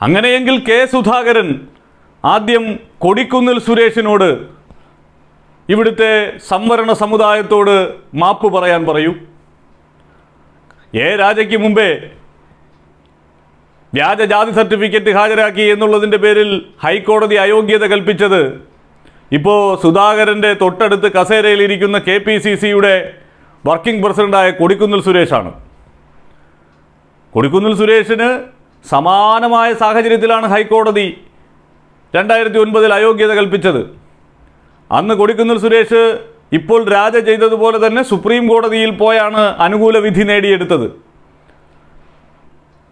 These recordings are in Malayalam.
അങ്ങനെയെങ്കിൽ കെ സുധാകരൻ ആദ്യം കൊടിക്കുന്നിൽ സുരേഷിനോട് ഇവിടുത്തെ സംവരണ സമുദായത്തോട് മാപ്പ് പറയാൻ പറയൂ. എ രാജയ്ക്ക് മുമ്പേ വ്യാജ ജാതി സർട്ടിഫിക്കറ്റ് ഹാജരാക്കി എന്നുള്ളതിന്റെ പേരിൽ ഹൈക്കോടതി അയോഗ്യത കൽപ്പിച്ചത് ഇപ്പോൾ സുധാകരന്റെ തൊട്ടടുത്ത് കസേരയിലിരിക്കുന്ന കെ പി സി സിയുടെ വർക്കിംഗ് പ്രസിഡന്റായ കൊടിക്കുന്നിൽ സുരേഷാണ്. കൊടിക്കുന്നിൽ സുരേഷിന് സമാനമായ സാഹചര്യത്തിലാണ് ഹൈക്കോടതി രണ്ടായിരത്തി ഒൻപതിൽ അയോഗ്യത കൽപ്പിച്ചത്. അന്ന് കൊടിക്കുന്നിൽ സുരേഷ് ഇപ്പോൾ രാജ ചെയ്തതുപോലെ തന്നെ സുപ്രീം കോടതിയിൽ പോയാണ് അനുകൂല വിധി നേടിയെടുത്തത്.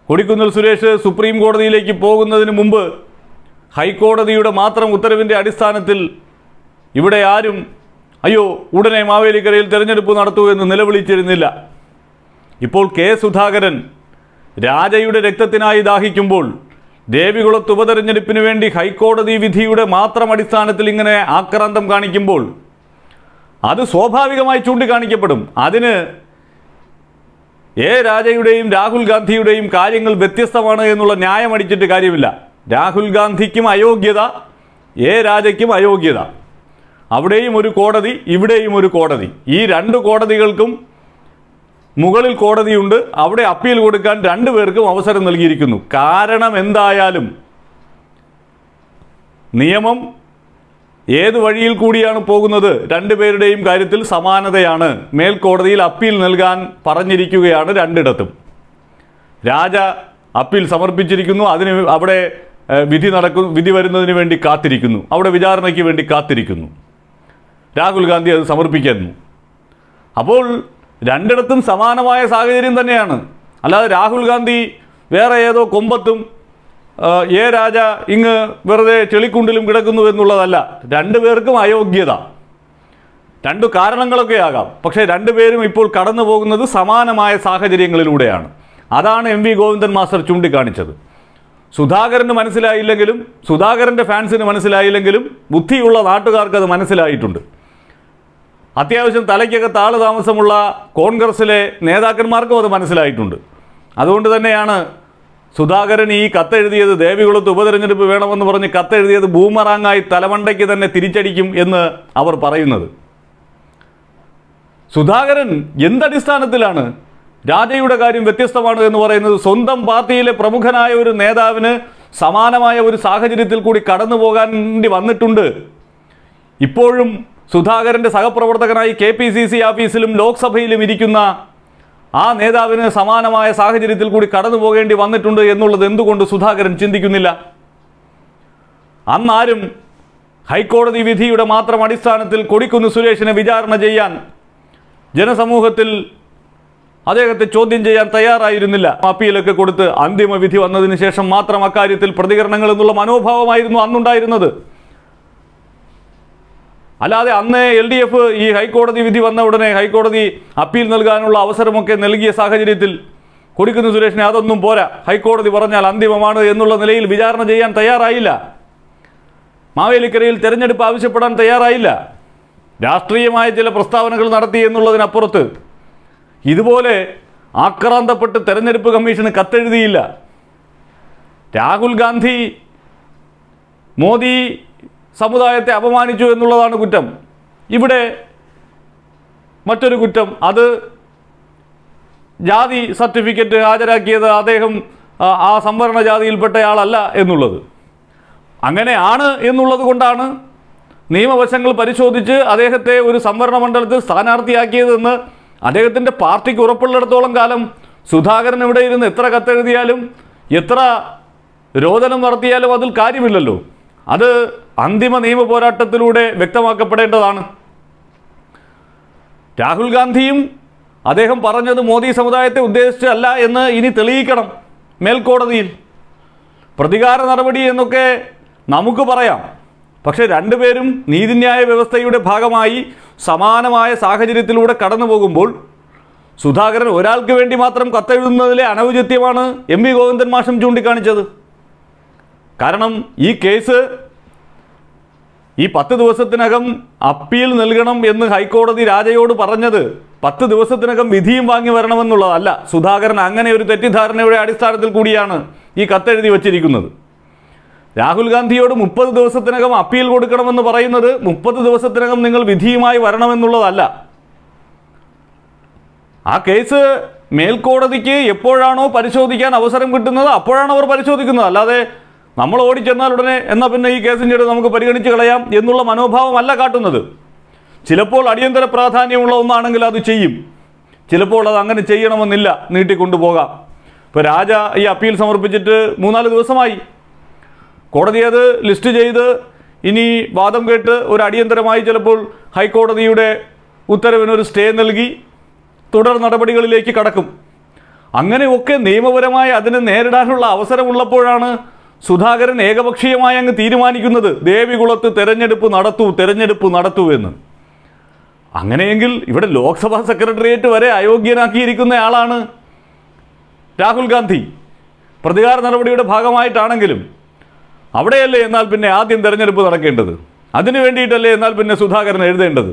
കൊടിക്കുന്നിൽ സുരേഷ് സുപ്രീം കോടതിയിലേക്ക് പോകുന്നതിന് മുമ്പ് ഹൈക്കോടതിയുടെ മാത്രം ഉത്തരവിന്റെ അടിസ്ഥാനത്തിൽ ഇവിടെ ആരും അയ്യോ ഉടനെ മാവേലിക്കരയിൽ തെരഞ്ഞെടുപ്പ് നടത്തൂ എന്ന് നിലവിളിച്ചിരുന്നില്ല. ഇപ്പോൾ കെ സുധാകരൻ രാജയുടെ രക്തത്തിനായി ദാഹിക്കുമ്പോൾ ദേവികുളത്ത് ഉപതെരഞ്ഞെടുപ്പിന് വേണ്ടി ഹൈക്കോടതി വിധിയുടെ മാത്രം അടിസ്ഥാനത്തിൽ ഇങ്ങനെ ആക്രാന്തം കാണിക്കുമ്പോൾ അത് സ്വാഭാവികമായി ചൂണ്ടിക്കാണിക്കപ്പെടും. അതിന് എ രാജയുടെയും രാഹുൽ ഗാന്ധിയുടെയും കാര്യങ്ങൾ വ്യത്യസ്തമാണ് എന്നുള്ള ന്യായം അടിച്ചിട്ട് കാര്യമില്ല. രാഹുൽ ഗാന്ധിക്കും അയോഗ്യത എ രാജയ്ക്കും അയോഗ്യത. അവിടെയും ഒരു കോടതി ഇവിടെയും ഒരു കോടതി. ഈ രണ്ട് കോടതികൾക്കും മുകളിൽ കോടതിയുണ്ട് അവിടെ അപ്പീൽ കൊടുക്കാൻ രണ്ടുപേർക്കും അവസരം നൽകിയിരിക്കുന്നു. കാരണം എന്തായാലും നിയമം ഏത് വഴിയിൽ കൂടിയാണ് പോകുന്നത് രണ്ടുപേരുടെയും കാര്യത്തിൽ സമാനതയാണ്. മേൽക്കോടതിയിൽ അപ്പീൽ നൽകാൻ പറഞ്ഞിരിക്കുകയാണ് രണ്ടിടത്തും. രാജ അപ്പീൽ സമർപ്പിച്ചിരിക്കുന്നു അതിന് അവിടെ വിധി നടക്കും വിധി വരുന്നതിന് വേണ്ടി കാത്തിരിക്കുന്നു അവിടെ വിചാരണയ്ക്ക് വേണ്ടി കാത്തിരിക്കുന്നു. രാഹുൽ ഗാന്ധി അത് സമർപ്പിക്കുന്നു. അപ്പോൾ രണ്ടിടത്തും സമാനമായ സാഹചര്യം തന്നെയാണ്. അല്ലാതെ രാഹുൽ ഗാന്ധി വേറെ ഏതോ കൊമ്പത്തും ഏ രാജ ഇങ്ങ് വെറുതെ ചെളിക്കുണ്ടിലും കിടക്കുന്നു എന്നുള്ളതല്ല. രണ്ടു പേർക്കും അയോഗ്യത. രണ്ടു കാരണങ്ങളൊക്കെ ആകാം. പക്ഷേ രണ്ടുപേരും ഇപ്പോൾ കടന്നു പോകുന്നത് സമാനമായ സാഹചര്യങ്ങളിലൂടെയാണ്. അതാണ് എം വി ഗോവിന്ദൻ മാസ്റ്റർ ചൂണ്ടിക്കാണിച്ചത്. സുധാകരന് മനസ്സിലായില്ലെങ്കിലും സുധാകരന്റെ ഫാൻസിന് മനസ്സിലായില്ലെങ്കിലും ബുദ്ധിയുള്ള നാട്ടുകാർക്ക് അത് മനസ്സിലായിട്ടുണ്ട്. അത്യാവശ്യം തലയ്ക്കകത്ത് ആൾ താമസമുള്ള കോൺഗ്രസിലെ നേതാക്കന്മാർക്കും അത് മനസ്സിലായിട്ടുണ്ട്. അതുകൊണ്ട് തന്നെയാണ് സുധാകരൻ ഈ കത്തെഴുതിയത് ദേവികുളത്ത് ഉപതെരഞ്ഞെടുപ്പ് വേണമെന്ന് പറഞ്ഞ് കത്തെഴുതിയത് ബൂമറാങ്ങായി തലമണ്ടയ്ക്ക് തന്നെ തിരിച്ചടിക്കും എന്ന് അവർ പറയുന്നത്. സുധാകരൻ എന്തടിസ്ഥാനത്തിലാണ് രാജയുടെ കാര്യം വ്യത്യസ്തമാണ് എന്ന് പറയുന്നത്? സ്വന്തം പാർട്ടിയിലെ പ്രമുഖനായ ഒരു നേതാവിന് സമാനമായ ഒരു സാഹചര്യത്തിൽ കൂടി കടന്നു പോകാൻ വേണ്ടി വന്നിട്ടുണ്ട്. ഇപ്പോഴും സുധാകരന്റെ സഹപ്രവർത്തകനായി കെ പി സി സി ഓഫീസിലും ലോക്സഭയിലും ഇരിക്കുന്ന ആ നേതാവിന് സമാനമായ സാഹചര്യത്തിൽ കൂടി കടന്നു പോകേണ്ടി വന്നിട്ടുണ്ട് എന്നുള്ളത് എന്തുകൊണ്ട് സുധാകരൻ ചിന്തിക്കുന്നില്ല? അന്നാരും ഹൈക്കോടതി വിധിയുടെ മാത്രം അടിസ്ഥാനത്തിൽ കൊടിക്കുന്ന് സുരേഷിനെ വിചാരണ ചെയ്യാൻ ജനസമൂഹത്തിൽ അദ്ദേഹത്തെ ചോദ്യം ചെയ്യാൻ തയ്യാറായിരുന്നില്ല. അപ്പീലൊക്കെ കൊടുത്ത് അന്തിമ വിധി വന്നതിന് ശേഷം മാത്രം അക്കാര്യത്തിൽ പ്രതികരണങ്ങൾ എന്നുള്ള മനോഭാവമായിരുന്നു അന്നുണ്ടായിരുന്നത്. അല്ലാതെ അന്ന് എൽ ഡി എഫ് ഈ ഹൈക്കോടതി വിധി വന്ന ഉടനെ ഹൈക്കോടതി അപ്പീൽ നൽകാനുള്ള അവസരമൊക്കെ നൽകിയ സാഹചര്യത്തിൽ കൊടുക്കുന്ന സുരേഷിനെ അതൊന്നും പോരാ. ഹൈക്കോടതി പറഞ്ഞാൽ അന്തിമമാണ് എന്നുള്ള നിലയിൽ വിചാരണ ചെയ്യാൻ തയ്യാറായില്ല. മാവേലിക്കരയിൽ തെരഞ്ഞെടുപ്പ് ആവശ്യപ്പെടാൻ തയ്യാറായില്ല. രാഷ്ട്രീയമായ ചില പ്രസ്താവനകൾ നടത്തി എന്നുള്ളതിനപ്പുറത്ത് ഇതുപോലെ ആക്രാന്തപ്പെട്ട് തെരഞ്ഞെടുപ്പ് കമ്മീഷന് കത്തെഴുതിയില്ല. രാഹുൽ ഗാന്ധി മോദി സമുദായത്തെ അപമാനിച്ചു എന്നുള്ളതാണ് കുറ്റം. ഇവിടെ മറ്റൊരു കുറ്റം. അത് ജാതി സർട്ടിഫിക്കറ്റ് ഹാജരാക്കിയത് അദ്ദേഹം ആ, സംവരണ ജാതിയിൽപ്പെട്ടയാളല്ല എന്നുള്ളത്. അങ്ങനെയാണ് എന്നുള്ളത് കൊണ്ടാണ് നിയമവശങ്ങൾ പരിശോധിച്ച് അദ്ദേഹത്തെ ഒരു സംവരണ മണ്ഡലത്തിൽ സ്ഥാനാർത്ഥിയാക്കിയതെന്ന് അദ്ദേഹത്തിന്റെ പാർട്ടിക്ക് ഉറപ്പുള്ളിടത്തോളം കാലം സുധാകരൻ ഇവിടെ ഇരുന്ന് എത്ര കത്തെഴുതിയാലും എത്ര രോദനം നടത്തിയാലും അതിൽ കാര്യമില്ലല്ലോ. അത് അന്തിമ നിയമ പോരാട്ടത്തിലൂടെ വ്യക്തമാക്കപ്പെടേണ്ടതാണ്. രാഹുൽ ഗാന്ധിയും അദ്ദേഹം പറഞ്ഞത് മോദി സമുദായത്തെ ഉദ്ദേശിച്ചല്ല എന്ന് ഇനി തെളിയിക്കണം മേൽക്കോടതിയിൽ. പ്രതികാര നടപടി എന്നൊക്കെ നമുക്ക് പറയാം. പക്ഷേ രണ്ടുപേരും നീതിന്യായ വ്യവസ്ഥയുടെ ഭാഗമായി സമാനമായ സാഹചര്യത്തിലൂടെ കടന്നു പോകുമ്പോൾ സുധാകരൻ ഒരാൾക്ക് വേണ്ടി മാത്രം കത്തെഴുതുന്നതിലെ അനൗചിത്യമാണ് എം വി ഗോവിന്ദൻ മാഷം ചൂണ്ടിക്കാണിച്ചത്. കാരണം ഈ കേസ് ഈ പത്ത് ദിവസത്തിനകം അപ്പീൽ നൽകണം എന്ന് ഹൈക്കോടതി രാജയോട് പറഞ്ഞത് പത്ത് ദിവസത്തിനകം വിധിയും വാങ്ങി വരണമെന്നുള്ളതല്ല. സുധാകരൻ അങ്ങനെ ഒരു തെറ്റിദ്ധാരണയുടെ അടിസ്ഥാനത്തിൽ കൂടിയാണ് ഈ കത്തെഴുതി വച്ചിരിക്കുന്നത്. രാഹുൽ ഗാന്ധിയോട് മുപ്പത് ദിവസത്തിനകം അപ്പീൽ കൊടുക്കണമെന്ന് പറയുന്നത് മുപ്പത് ദിവസത്തിനകം നിങ്ങൾ വിധിയുമായി വരണമെന്നുള്ളതല്ല. ആ കേസ് മേൽക്കോടതിക്ക് എപ്പോഴാണോ പരിശോധിക്കാൻ അവസരം കിട്ടുന്നത് അപ്പോഴാണ് അവർ പരിശോധിക്കുന്നത്. അല്ലാതെ നമ്മൾ ഓടിച്ചെന്നാൽ ഉടനെ എന്നാൽ പിന്നെ ഈ കേസിന്റെ നമുക്ക് പരിഗണിച്ച് കളയാം എന്നുള്ള മനോഭാവമല്ല കാട്ടുന്നത്. ചിലപ്പോൾ അടിയന്തര പ്രാധാന്യമുള്ള ഒന്നാണെങ്കിൽ അത് ചെയ്യും. ചിലപ്പോൾ അത് അങ്ങനെ ചെയ്യണമെന്നില്ല നീട്ടിക്കൊണ്ടുപോകാം. ഇപ്പോൾ രാജ ഈ അപ്പീൽ സമർപ്പിച്ചിട്ട് മൂന്നാൽ ദിവസമായി. കോടതി അത് ലിസ്റ്റ് ചെയ്ത് ഇനി വാദം കേട്ട് ഒരു അടിയന്തരമായി ചിലപ്പോൾ ഹൈക്കോടതിയുടെ ഉത്തരവിനൊരു സ്റ്റേ നൽകി തുടർ നടപടികളിലേക്ക് കടക്കും. അങ്ങനെയൊക്കെ നിയമപരമായി അതിനെ നേരിടാനുള്ള അവസരമുള്ളപ്പോഴാണ് സുധാകരൻ ഏകപക്ഷീയമായി അങ്ങ് തീരുമാനിക്കുന്നത് ദേവികുളത്ത് തെരഞ്ഞെടുപ്പ് നടത്തൂ തെരഞ്ഞെടുപ്പ് നടത്തൂ എന്ന്. അങ്ങനെയെങ്കിൽ ഇവിടെ ലോക്സഭാ സെക്രട്ടേറിയറ്റ് വരെ അയോഗ്യനാക്കിയിരിക്കുന്നയാളാണ് രാഹുൽ ഗാന്ധി. പ്രതികാര നടപടിയുടെ ഭാഗമായിട്ടാണെങ്കിലും അവിടെയല്ലേ എന്നാൽ പിന്നെ ആദ്യം തെരഞ്ഞെടുപ്പ് നടക്കേണ്ടത്? അതിനു വേണ്ടിയിട്ടല്ലേ എന്നാൽ പിന്നെ സുധാകരൻ എഴുതേണ്ടത്?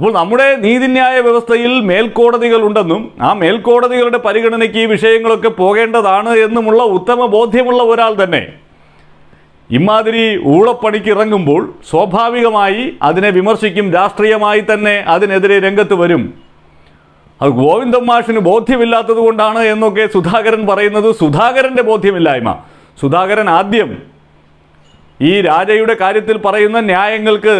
അപ്പോൾ നമ്മുടെ നീതിന്യായ വ്യവസ്ഥയിൽ മേൽക്കോടതികളുണ്ടെന്നും ആ മേൽക്കോടതികളുടെ പരിഗണനയ്ക്ക് ഈ വിഷയങ്ങളൊക്കെ പോകേണ്ടതാണ് എന്നുമുള്ള ഉത്തമ ബോധ്യമുള്ള ഒരാൾ തന്നെ. ഇമാതിരി ഊളപ്പണിക്ക് ഇറങ്ങുമ്പോൾ സ്വാഭാവികമായി അതിനെ വിമർശിക്കും രാഷ്ട്രീയമായി തന്നെ അതിനെതിരെ രംഗത്ത് വരും. അത് ഗോവിന്ദൻ മാഷിന് ബോധ്യമില്ലാത്തത് കൊണ്ടാണ് എന്നൊക്കെ സുധാകരൻ പറയുന്നത് സുധാകരന്റെ ബോധ്യമില്ലായ്മ. സുധാകരൻ ആദ്യം ഈ രാജയുടെ കാര്യത്തിൽ പറയുന്ന ന്യായങ്ങൾക്ക്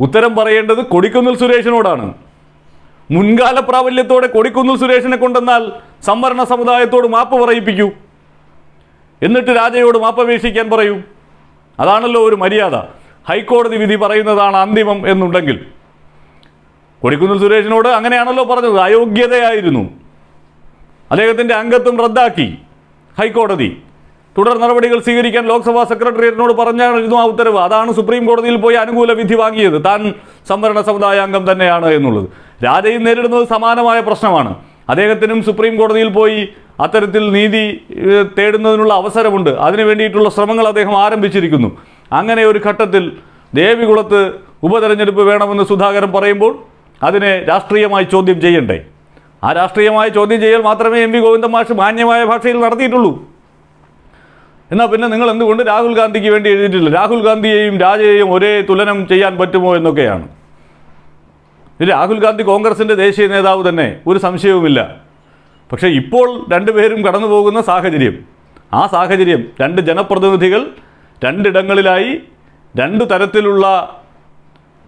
ഉത്തരം പറയേണ്ടത് കൊടിക്കുന്നിൽ സുരേഷിനോടാണ്. മുൻകാല പ്രാബല്യത്തോടെ കൊടിക്കുന്നിൽ സുരേഷിനെ കൊണ്ടെന്നാൽ സംവരണ സമുദായത്തോട് മാപ്പ് പറയിപ്പിക്കൂ. എന്നിട്ട് രാജയോട് മാപ്പപേക്ഷിക്കാൻ പറയൂ. അതാണല്ലോ ഒരു മര്യാദ. ഹൈക്കോടതി വിധി പറയുന്നതാണ് അന്തിമം എന്നുണ്ടെങ്കിൽ. കൊടിക്കുന്നിൽ സുരേഷിനോട് അങ്ങനെയാണല്ലോ പറഞ്ഞത്. അയോഗ്യതയായിരുന്നു. അദ്ദേഹത്തിന്റെ അംഗത്വം റദ്ദാക്കി ഹൈക്കോടതി. തുടർ നടപടികൾ സ്വീകരിക്കാൻ ലോക്സഭാ സെക്രട്ടേറിയറ്റിനോട് പറഞ്ഞായിരുന്നു ആ ഉത്തരവ്. അതാണ് സുപ്രീം കോടതിയിൽ പോയി അനുകൂല വിധി വാങ്ങിയത്. താൻ സംവരണ സമുദായ അംഗം തന്നെയാണ് എന്നുള്ളത്. രാജയും നേരിടുന്നത് സമാനമായ പ്രശ്നമാണ്. അദ്ദേഹത്തിനും സുപ്രീം കോടതിയിൽ പോയി അത്തരത്തിൽ നീതി തേടുന്നതിനുള്ള അവസരമുണ്ട്. അതിനു വേണ്ടിയിട്ടുള്ള ശ്രമങ്ങൾ അദ്ദേഹം ആരംഭിച്ചിരിക്കുന്നു. അങ്ങനെ ഒരു ഘട്ടത്തിൽ ദേവികുളത്ത് ഉപതെരഞ്ഞെടുപ്പ് വേണമെന്ന് സുധാകരൻ പറയുമ്പോൾ അതിനെ രാഷ്ട്രീയമായി ചോദ്യം ചെയ്യണ്ടേ? ആ രാഷ്ട്രീയമായ ചോദ്യം ചെയ്യൽ മാത്രമേ എം വി ഗോവിന്ദൻ മാഷ് മാന്യമായ ഭാഷയിൽ നടത്തിയിട്ടുള്ളൂ. എന്നാൽ പിന്നെ നിങ്ങൾ എന്തുകൊണ്ട് രാഹുൽ ഗാന്ധിക്ക് വേണ്ടി എഴുതിയിട്ടില്ല? രാഹുൽ ഗാന്ധിയെയും രാജയെയും ഒരേ തുലനം ചെയ്യാൻ പറ്റുമോ എന്നൊക്കെയാണ്. രാഹുൽ ഗാന്ധി കോൺഗ്രസിന്റെ ദേശീയ നേതാവ് തന്നെ ഒരു സംശയവുമില്ല. പക്ഷേ ഇപ്പോൾ രണ്ടുപേരും കടന്നു പോകുന്ന സാഹചര്യം ആ സാഹചര്യം രണ്ട് ജനപ്രതിനിധികൾ രണ്ടിടങ്ങളിലായി രണ്ട് തരത്തിലുള്ള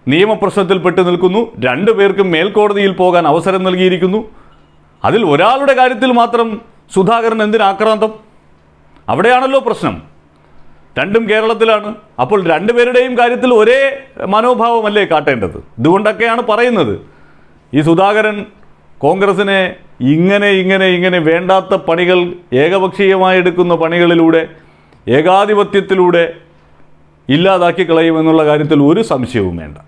നിയമപ്രശ്നത്തിൽ പെട്ടു നിൽക്കുന്നു. രണ്ടു പേർക്കും മേൽക്കോടതിയിൽ പോകാൻ അവസരം നൽകിയിരിക്കുന്നു. അതിൽ ഒരാളുടെ കാര്യത്തിൽ മാത്രം സുധാകരൻ എന്തിന് ആക്രാന്തം? അവിടെയാണല്ലോ പ്രശ്നം. രണ്ടും കേരളത്തിലാണ്. അപ്പോൾ രണ്ടുപേരുടെയും കാര്യത്തിൽ ഒരേ മനോഭാവമല്ലേ കാട്ടേണ്ടത്? ഇതുകൊണ്ടൊക്കെയാണ് പറയുന്നത്. ഈ സുധാകരൻ കോൺഗ്രസിനെ ഇങ്ങനെ ഇങ്ങനെ ഇങ്ങനെ വേണ്ടാത്ത പണികൾ ഏകപക്ഷീയമായി എടുക്കുന്ന പണികളിലൂടെ ഏകാധിപത്യത്തിലൂടെ ഇല്ലാതാക്കി കളയുമെന്നുള്ള കാര്യത്തിൽ ഒരു സംശയവും വേണ്ട.